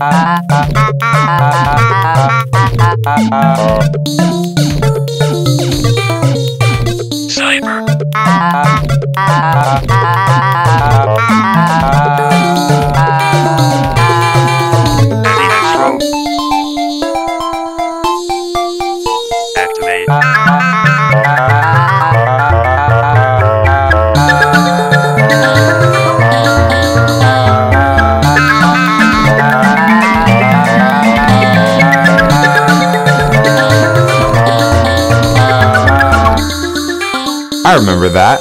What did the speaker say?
Activate. I remember that.